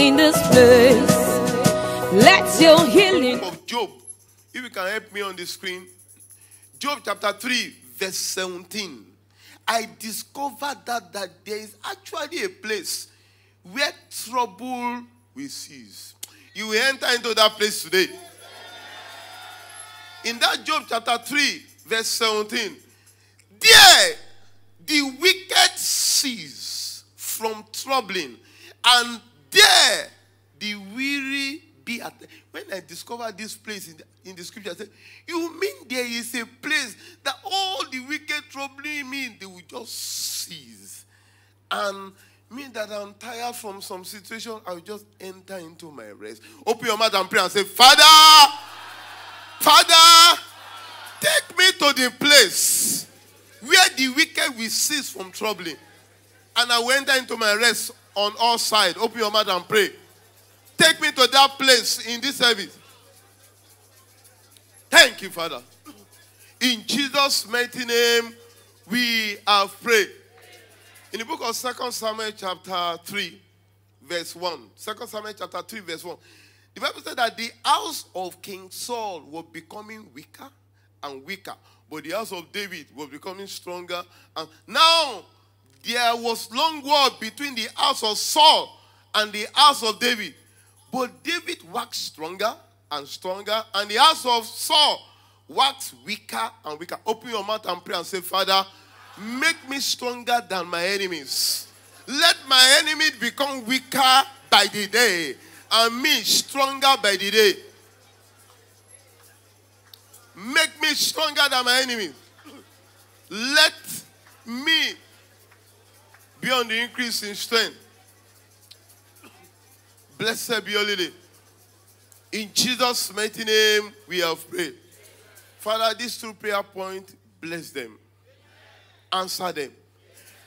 in this place. Let your healing. of Job. If you can help me on the screen. Job chapter 3, verse 17. I discovered that, that there is actually a place where trouble will cease. You will enter into that place today. In that Job chapter 3, verse 17, there the wicked cease from troubling, and there the weary be at. When I discovered this place in the, in the scripture, I said, You mean there is a place that all the wicked troubling me, they will just cease. And me that I'm tired from some situation, I will just enter into my rest. Open your mouth and pray and say, Father, Father, take me to the place where the wicked will cease from troubling. And I will enter into my rest on all sides. Open your mouth and pray. Take me to that place in this service. Thank you, Father. In Jesus' mighty name, we have prayed. In the book of Second Samuel, chapter 3, verse 1. 2 Samuel, chapter 3, verse 1. The Bible said that the house of King Saul was becoming weaker and weaker, but the house of David was becoming stronger. And now there was long war between the house of Saul and the house of David. But David waxed stronger and stronger, and the house of Saul waxed weaker and weaker. Open your mouth and pray and say, Father, make me stronger than my enemies. Let my enemy become weaker by the day, and me stronger by the day. Make me stronger than my enemies. Let me be on the increase in strength. Blessed be your name. In Jesus' mighty name, we have prayed. Father, these two prayer points, bless them. Answer them.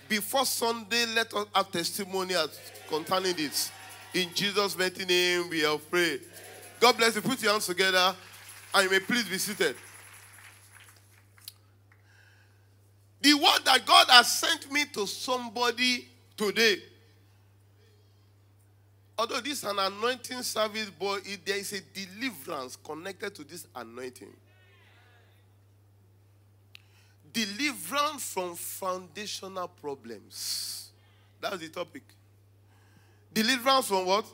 Before Sunday, let us have testimony concerning this. In Jesus' mighty name, we have prayed. God bless you. Put your hands together and you may please be seated. The word that God has sent me to somebody today although this is an anointing service, but there is a deliverance connected to this anointing. Deliverance from foundational problems. That's the topic. Deliverance from what?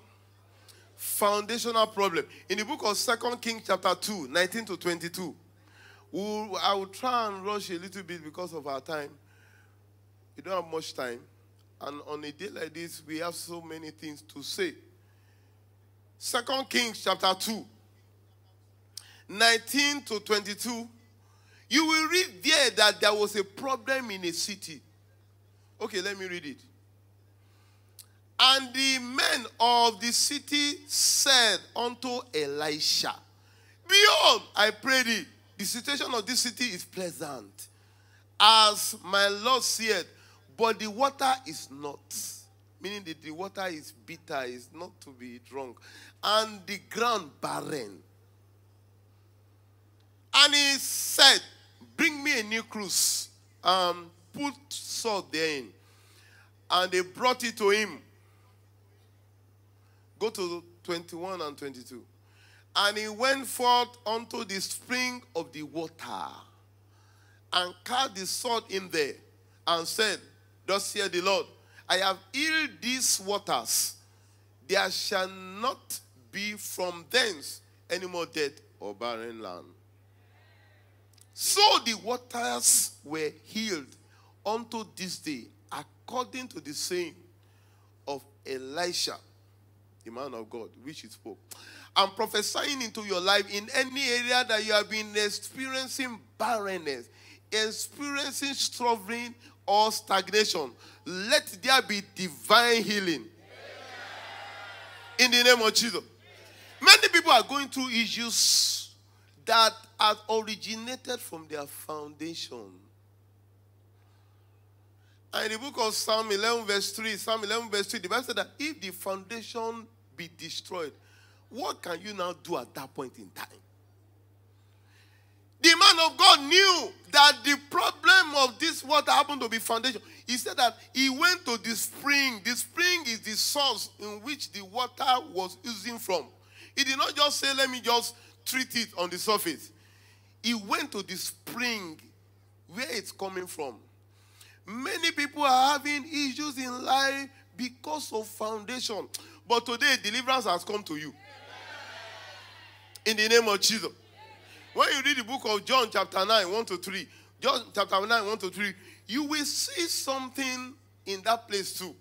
Foundational problem. In the book of Second Kings, chapter 2, 19 to 22. We'll, I will try and rush a little bit because of our time. We don't have much time. And on a day like this, we have so many things to say. Second Kings chapter 2, 19 to 22. You will read there that there was a problem in a city. Okay, let me read it. And the men of the city said unto Elisha, Behold, I pray thee, the situation of this city is pleasant, as my Lord said, but the water is not. Meaning that the water is bitter, is not to be drunk. And the ground barren. And he said, Bring me a new cruse. Um, put salt therein. And they brought it to him. Go to 21 and 22. And he went forth unto the spring of the water and cast the sword in there and said, Thus hear the Lord, I have healed these waters. There shall not be from thence any more dead or barren land. So the waters were healed unto this day, according to the saying of Elisha, the man of God, which he spoke. I'm prophesying into your life in any area that you have been experiencing barrenness, experiencing struggling or stagnation. Let there be divine healing. In the name of Jesus. Many people are going through issues that have originated from their foundation. And in the book of Psalm 11, verse 3, Psalm 11, verse 3, the Bible said that if the foundation be destroyed, what can you now do at that point in time? The man of God knew that the problem of this water happened to be foundation. He said that he went to the spring. The spring is the source in which the water was oozing from. He did not just say, Let me just treat it on the surface. He went to the spring where it's coming from. Many people are having issues in life because of foundation. But today, deliverance has come to you. In the name of Jesus. When you read the book of John, chapter 9, 1 to 3, John chapter 9, 1 to 3, you will see something in that place too.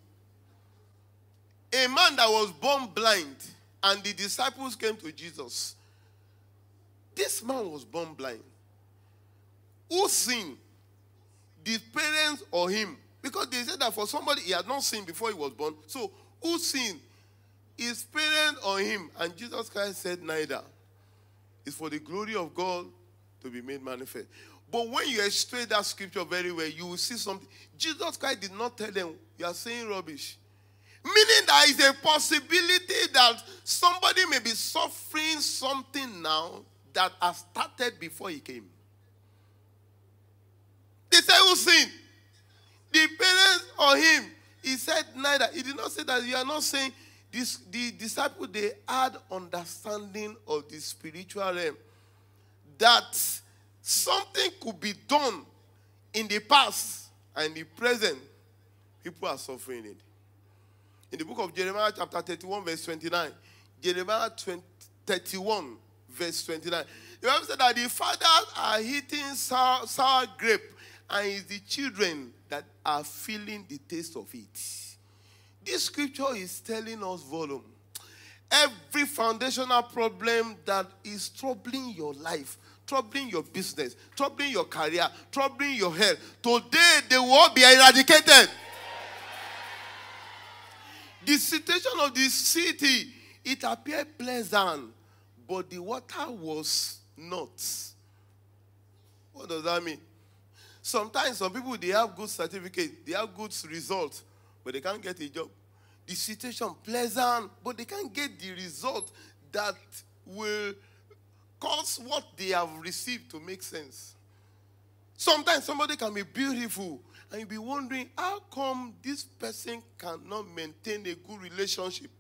A man that was born blind, and the disciples came to Jesus. This man was born blind. Who sinned? The parents or him? Because they said that for somebody he had not seen before he was born. So who sinned? His parents or him? And Jesus Christ said, Neither. It's for the glory of God to be made manifest. But when you explain that scripture very well, you will see something. Jesus Christ did not tell them, You are saying rubbish. Meaning there is a possibility that somebody may be suffering something now that has started before he came. They say, Who sinned? The parents or him. He said neither. He did not say that. You are not saying this, the disciples, they had understanding of the spiritual realm. That something could be done in the past and the present. People are suffering it. In the book of Jeremiah, chapter 31, verse 29, Jeremiah 20, 31, verse 29, the Bible said that the fathers are eating sour, sour grape, and it's the children that are feeling the taste of it. This scripture is telling us volume. Every foundational problem that is troubling your life, troubling your business, troubling your career, troubling your health, today they will be eradicated. The situation of the city, it appeared pleasant, but the water was not. What does that mean? Sometimes some people they have good certificate, they have good results, but they can't get a job. The situation pleasant, but they can't get the result that will cause what they have received to make sense. Sometimes somebody can be beautiful, and you'll be wondering how come this person cannot maintain a good relationship.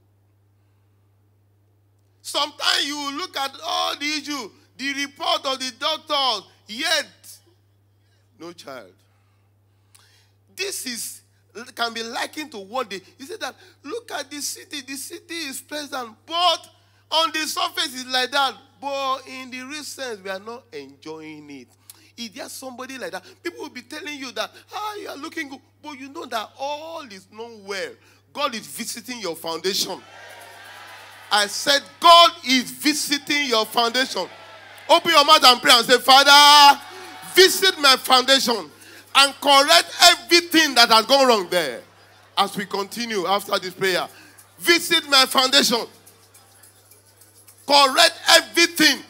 Sometimes you look at all the issue, the report of the doctor, yet no child. This is can be likened to what they he said that look at the city, the city is pleasant, but on the surface it's like that, but in the real sense we are not enjoying it. Is there somebody like that? People will be telling you that, ah, you are looking good, but you know that all is not well. God is visiting your foundation. I said, God is visiting your foundation. Open your mouth and pray and say, Father, visit my foundation and correct everything that has gone wrong there. As we continue after this prayer, visit my foundation, correct everything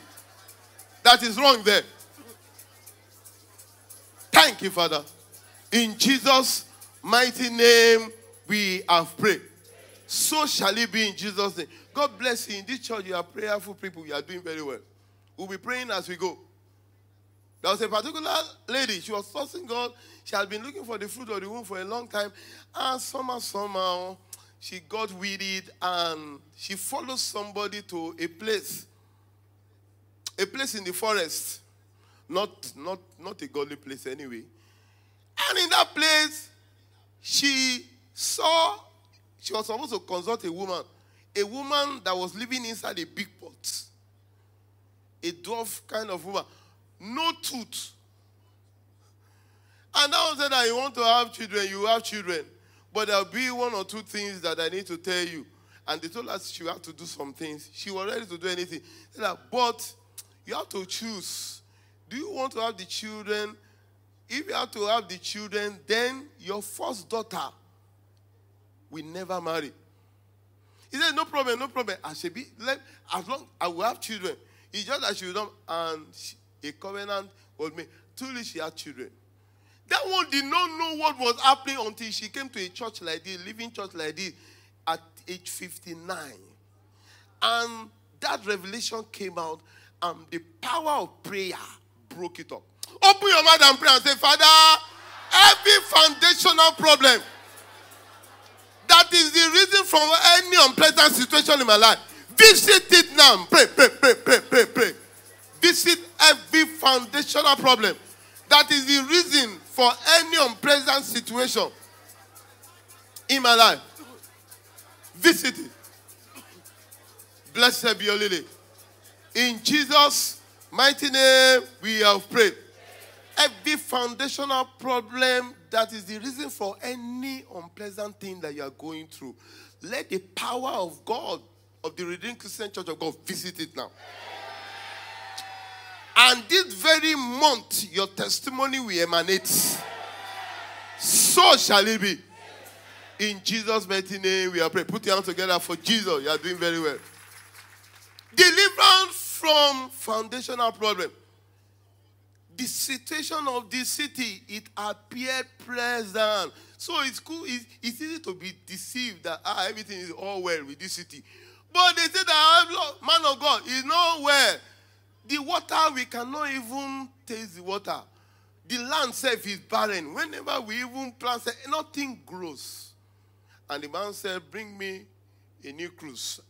that is wrong there. Thank you, Father. In Jesus' mighty name, we have prayed. So shall it be in Jesus' name. God bless you. In this church, you are prayerful people. You are doing very well. We'll be praying as we go. There was a particular lady, she was trusting God. She had been looking for the fruit of the womb for a long time. And somehow, somehow, she got wearied and she followed somebody to a place. A place in the forest. Not, not, not a godly place anyway. And in that place, she saw, she was supposed to consult a woman. A woman that was living inside a big pot. A dwarf kind of woman no tooth. And now said that you want to have children, you have children. But there'll be one or two things that I need to tell you. And they told us she had to do some things. She was ready to do anything. Said but you have to choose. Do you want to have the children? If you have to have the children, then your first daughter will never marry. He said, No problem, no problem. I should be, let, as long I will have children. It's just that she will not. And she, a covenant was made. Truly, she had children. That one did not know what was happening until she came to a church like this, living church like this, at age 59. And that revelation came out, and the power of prayer broke it up. Open your mouth and pray and say, Father, every foundational problem that is the reason for any unpleasant situation in my life. Visit it now. Pray, pray, pray, pray, problem. That is the reason for any unpleasant situation in my life. Visit it. Blessed be your lily. In Jesus' mighty name, we have prayed. Every foundational problem that is the reason for any unpleasant thing that you are going through, let the power of God, of the Redeemed Christian Church of God, visit it now. And this very month, your testimony will emanate. So shall it be. In Jesus' mighty name, we are praying. Put your hands together for Jesus. You are doing very well. Deliverance from foundational problem. The situation of this city, it appeared pleasant. So it's cool. It's, it's easy to be deceived that ah, everything is all well with this city. But they say that ah, man of God is not well. The water, we cannot even taste the water. The land self is barren. Whenever we even plant, nothing grows. And the man said, Bring me a new cruse.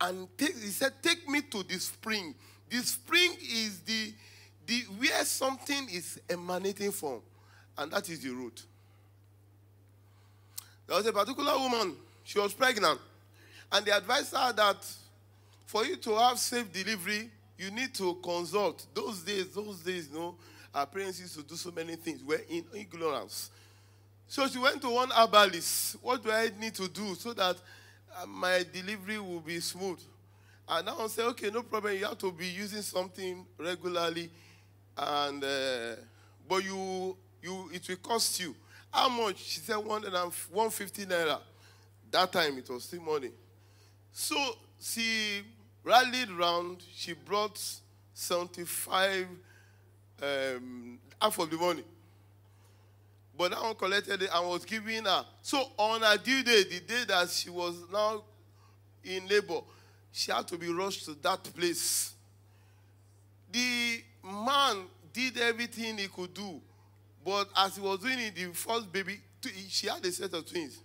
And take, he said, Take me to the spring. The spring is the, the where something is emanating from, and that is the root. There was a particular woman, she was pregnant, and they advised her that for you to have safe delivery, you need to consult. Those days, those days, you know, our parents used to do so many things. We're in ignorance. So she went to one herbalist. What do I need to do so that uh, my delivery will be smooth? And I say, okay, no problem. You have to be using something regularly, and uh, but you you it will cost you. How much? She said one one fifty naira. That time it was still money. So she rallied round. She brought seventy five um, half of the money. But that one collected it and was giving her. So on her due day, the day that she was now in labor, she had to be rushed to that place. The man did everything he could do. But as he was doing it, the first baby, she had a set of twins.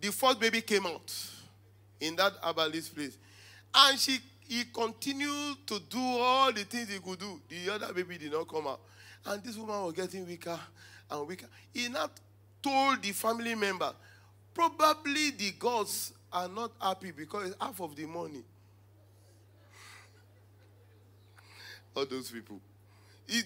The first baby came out in that herbalist place. And she he continued to do all the things he could do. The other baby did not come out. And this woman was getting weaker and weaker. He not told the family member, probably the gods are not happy because it's half of the money. All those people.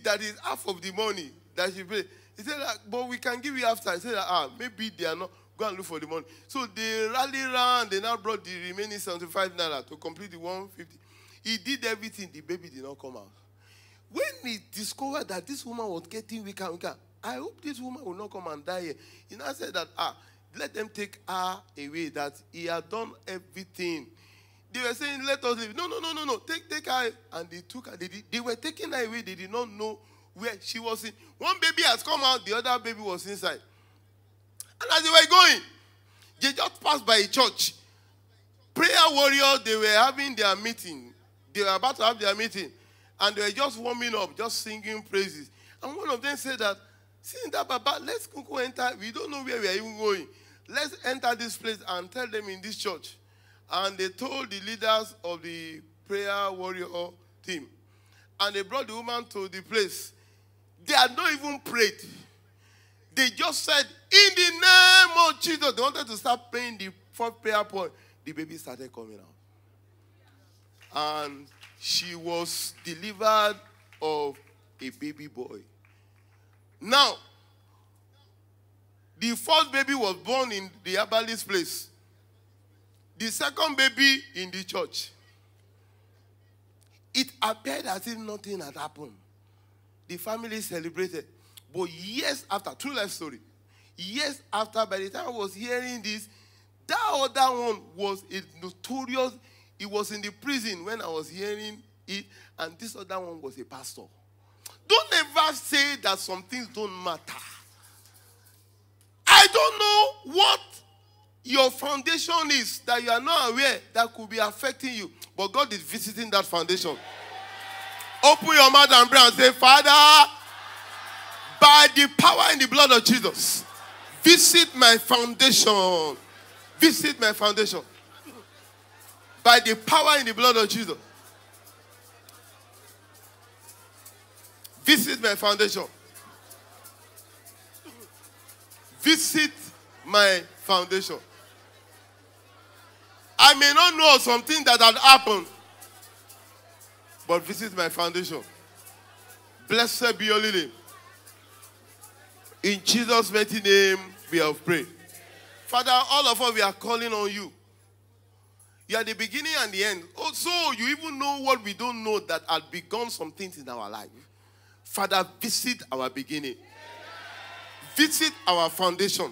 That is half of the money that she paid. He said, but we can give you after. He said, ah, maybe they are not. Go and look for the money. So they rallied around. They now brought the remaining 75 naira to complete the 150. He did everything. The baby did not come out. When he discovered that this woman was getting weaker and weaker, I hope this woman will not come and die here. He now said that, ah, let them take her away, that he had done everything. They were saying, let us leave. No, no, no, no, no. Take, take her. And they took her. They, did, they were taking her away. They did not know where she was in. One baby has come out, the other baby was inside. And as they were going, they just passed by a church. Prayer warriors, they were having their meeting. They were about to have their meeting. And they were just warming up, just singing praises. And one of them said that, seeing that, Baba, let's go enter. We don't know where we are even going. Let's enter this place and tell them in this church. And they told the leaders of the prayer warrior team. And they brought the woman to the place. They had not even prayed. They just said, in the name of Jesus. They wanted to start praying the fourth prayer point. The baby started coming out. And she was delivered of a baby boy. Now, the first baby was born in the herbalist place. The second baby in the church. It appeared as if nothing had happened. The family celebrated. But years after, true life story, years after, by the time I was hearing this, that other one was a notorious, it was in the prison when I was hearing it, and this other one was a pastor. Don't ever say that some things don't matter. I don't know what your foundation is that you are not aware that could be affecting you, but God is visiting that foundation. Open your mouth and pray and say, Father, by the power in the blood of Jesus, visit my foundation. Visit my foundation. By the power in the blood of Jesus. Visit my foundation. Visit my foundation. I may not know something that had happened, but visit my foundation. Blessed be your name. In Jesus' mighty name, we have prayed. Father, all of us, we are calling on you. You are the beginning and the end. Oh, also, you even know what we don't know that had begun some things in our life. Father, visit our beginning. Visit our foundation.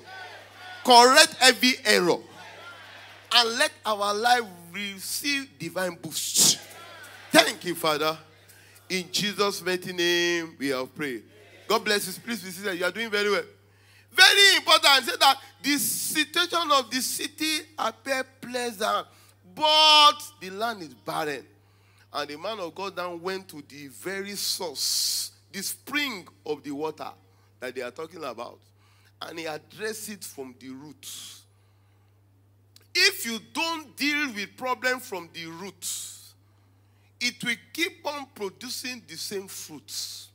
Correct every error. And let our life receive divine boost. Thank you, Father. In Jesus' mighty name, we have prayed. God bless you. Please be seated. You are doing very well. Very important. Say that the situation of the city appear pleasant, but the land is barren. And the man of God then went to the very source, the spring of the water that they are talking about, and he addressed it from the roots. If you don't deal with problem from the roots, it will keep on producing the same fruits.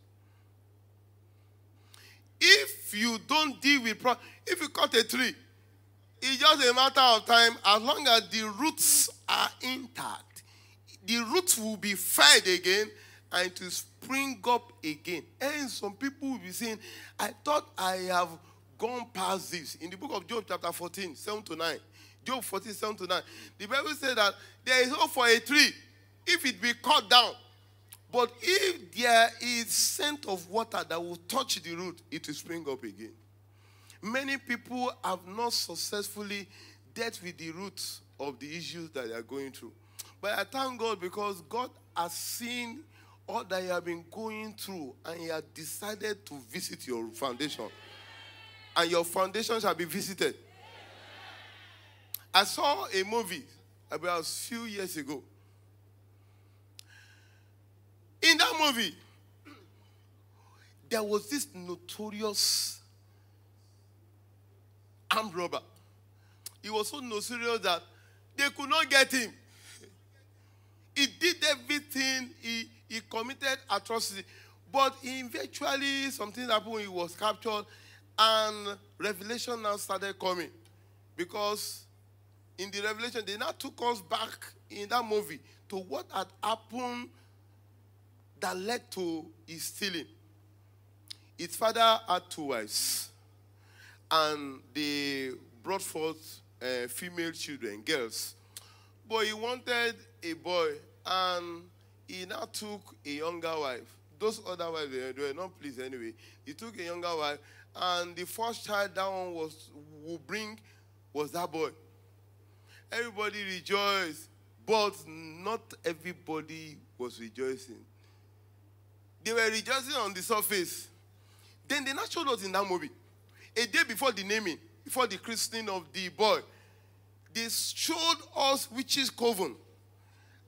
If you don't deal with if you cut a tree, it's just a matter of time as long as the roots are intact. The roots will be fed again and to spring up again. And some people will be saying, I thought I have gone past this. In the book of Job, chapter 14, 7 to 9. Job 14, 7 to 9. The Bible says that there is hope for a tree if it be cut down. But if there is scent of water that will touch the root, it will spring up again. Many people have not successfully dealt with the roots of the issues that they are going through. But I thank God because God has seen all that you have been going through and He has decided to visit your foundation. And your foundation shall be visited. I saw a movie about a few years ago. In that movie, there was this notorious armed robber. He was so notorious that they could not get him. He did everything, he, he committed atrocity. But eventually, something happened, he was captured, and revelation now started coming. Because in the revelation, they now took us back in that movie to what had happened that led to his stealing. His father had two wives, and they brought forth uh, female children, girls. But he wanted a boy, and he now took a younger wife. Those other wives they were not pleased anyway. He took a younger wife, and the first child that one was will bring was that boy. Everybody rejoiced, but not everybody was rejoicing. They were rejoicing on the surface. Then they not showed us in that movie. A day before the naming, before the christening of the boy, they showed us witches' coven.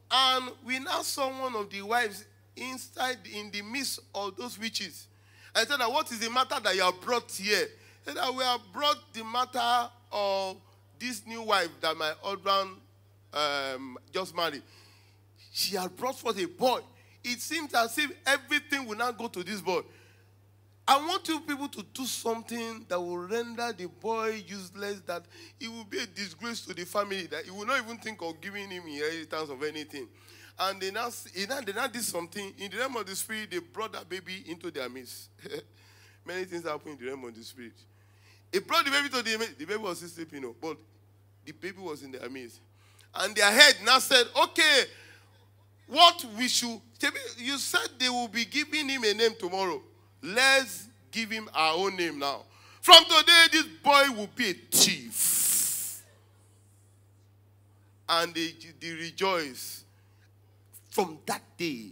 And we now saw one of the wives inside in the midst of those witches. I said, What is the matter that you have brought here? He said that we have brought the matter of this new wife that my husband um, just married. She had brought forth a boy it seems as if everything will now go to this boy. I want you people to do something that will render the boy useless, that it will be a disgrace to the family, that he will not even think of giving him inheritance of anything. And they now, they now did something. In the realm of the spirit, they brought that baby into their midst. Many things happen in the realm of the spirit. They brought the baby to the The baby was still sleeping, but the baby was in their midst. And their head now said, okay, what we should, you said they will be giving him a name tomorrow. Let's give him our own name now. From today, this boy will be a thief. And they, they rejoice. From that day,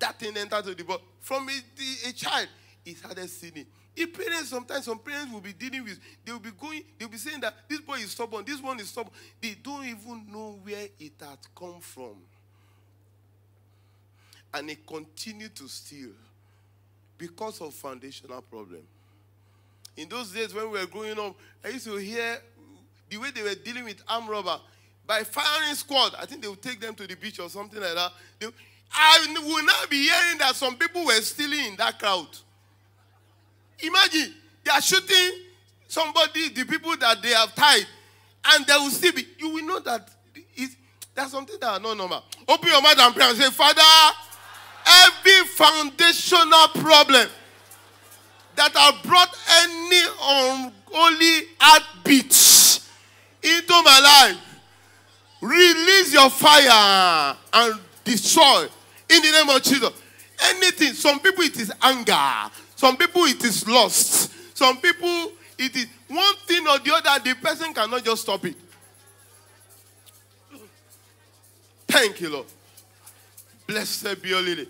that thing entered to the boy. From a, a child, he started sinning. The parents, sometimes some parents will be dealing with, they will be going, they will be saying that this boy is stubborn, this one is stubborn. They don't even know where it had come from and he continued to steal because of foundational problem. In those days when we were growing up, I used to hear the way they were dealing with armed robber, by firing squad, I think they would take them to the beach or something like that. They, I will now be hearing that some people were stealing in that crowd. Imagine they are shooting somebody, the people that they have tied, and they will still be. You will know that that's something that are not normal. Open your mouth and pray and say, Father, every foundational problem that have brought any unholy heartbeats into my life, release your fire and destroy in the name of Jesus. Anything, some people it is anger, some people it is lust, some people it is one thing or the other, the person cannot just stop it. Thank you, Lord. Blessed be your lily.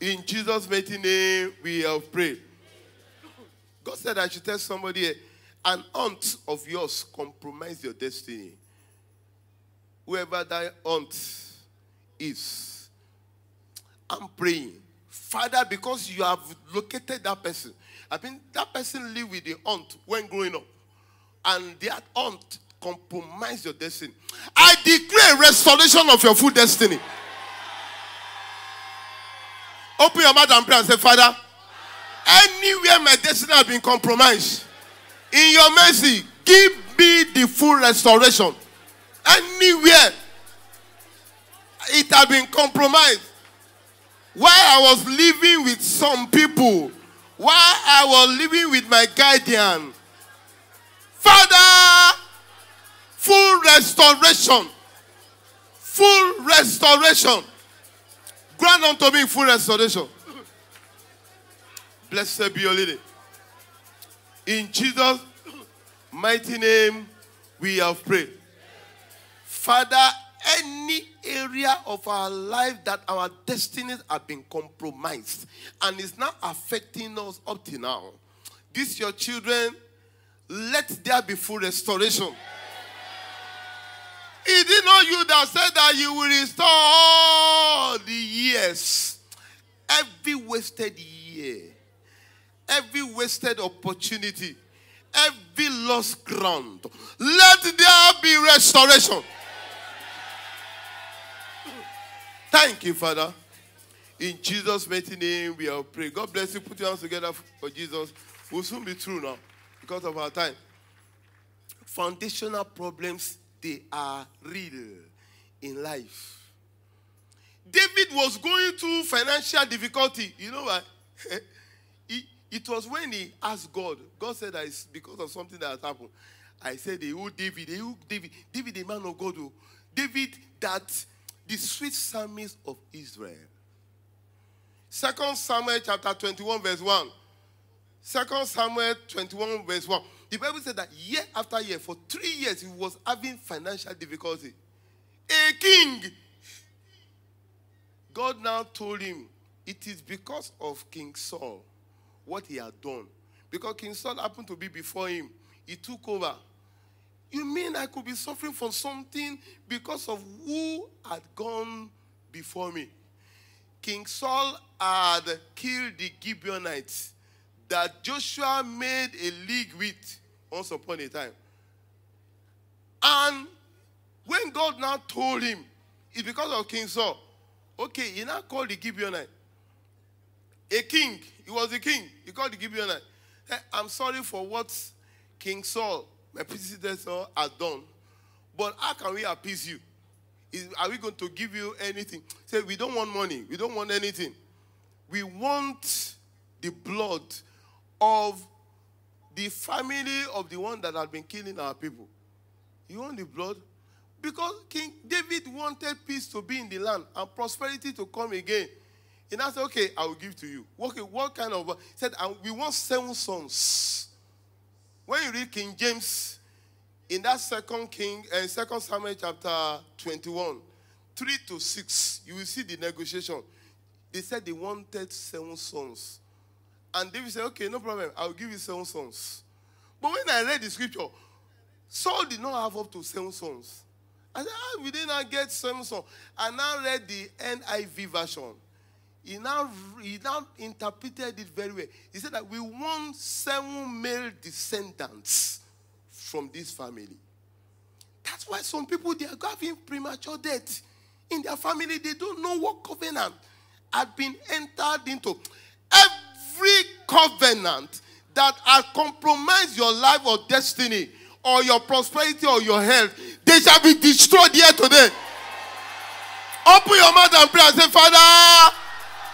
In Jesus' mighty name, we have prayed. God said I should tell somebody an aunt of yours compromised your destiny. Whoever that aunt is, I'm praying. Father, because you have located that person, I mean, that person lived with the aunt when growing up, and that aunt compromised your destiny. I declare restoration of your full destiny. Open your mouth and pray and say, Father, anywhere my destiny has been compromised, in your mercy, give me the full restoration. Anywhere it has been compromised. While I was living with some people, while I was living with my guardian, Father, full restoration, full restoration. Grant unto me full restoration. Blessed be your lady. In Jesus' mighty name, we have prayed. Father, any area of our life that our destinies have been compromised and is now affecting us up to now, these your children, let there be full restoration. Is it not you that said that you will restore all the years? Every wasted year, every wasted opportunity, every lost ground. Let there be restoration. Thank you, Father. In Jesus' mighty name, we are praying. God bless you. Put your hands together for Jesus. We'll soon be through now because of our time. Foundational problems, they are real in life. David was going through financial difficulty. You know what? it, was when he asked God. God said that it's because of something that has happened. I said, "Oh David, oh David, David, the man of God, oh David, that the sweet psalmist of Israel. Second Samuel chapter 21, verse 1. Second Samuel 21, verse 1. The Bible said that year after year, for three years, he was having financial difficulty. A king. God now told him, it is because of King Saul, what he had done. Because King Saul happened to be before him. He took over. You mean I could be suffering from something because of who had gone before me? King Saul had killed the Gibeonites that Joshua made a league with once upon a time. And when God now told him, it's because of King Saul. Okay, he now called the Gibeonite. A king. He was a king. He called the Gibeonite. I'm sorry for what King Saul my predecessor has done. But how can we appease you? Is, are we going to give you anything? Say, we don't want money. We don't want anything. We want the blood of the family of the one that had been killing our people. You want the blood? Because King David wanted peace to be in the land and prosperity to come again. He now said, Okay, I will give to you. Okay, what kind of? He said, and We want seven sons. When you read King James, in that second King and uh, second Samuel chapter 21, 3 to 6, you will see the negotiation. They said they wanted seven sons. And David said, Okay, no problem, I'll give you seven sons. But when I read the scripture, Saul did not have up to seven sons. I said, ah, we did not get seven sons. And I now read the NIV version. he now, he now interpreted it very well. He said that we want seven male descendants from this family. That's why some people they are having premature death in their family. They don't know what covenant had been entered into. Every covenant that has compromised your life or destiny or your prosperity or your health, they shall be destroyed here today. Open your mouth and pray and say, Father,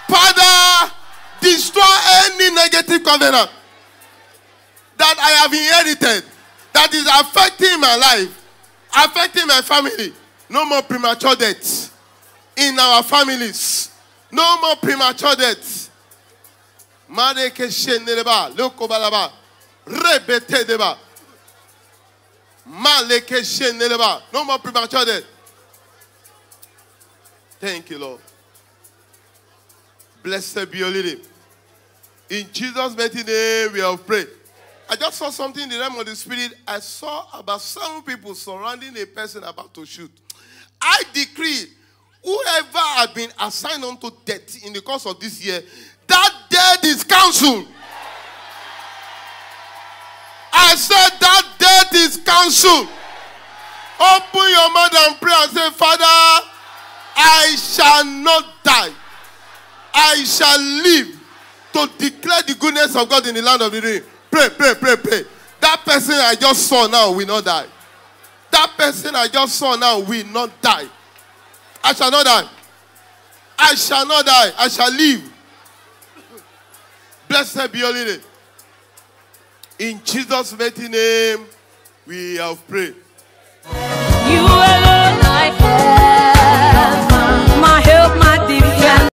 Father, destroy any negative covenant that I have inherited that is affecting my life, affecting my family. No more premature deaths in our families. No more premature death. Mareke sheneleba, lokobalaba, rebete deba. Maleke sheneleba. No more premature death. Thank you, Lord. Blessed be your name. In Jesus' mighty name, we have prayed. I just saw something in the realm of the spirit. I saw about seven people surrounding a person about to shoot. I decree whoever has been assigned unto death in the course of this year, that death is cancelled. I said that death is cancelled. Open your mouth and pray and say, Father, I shall not die. I shall live to declare the goodness of God in the land of the living. Pray, pray, pray, pray. That person I just saw now will not die. That person I just saw now will not die. I shall not die. I shall not die. I shall live. Blessed be your name. In Jesus' mighty name, we have prayed. You alone.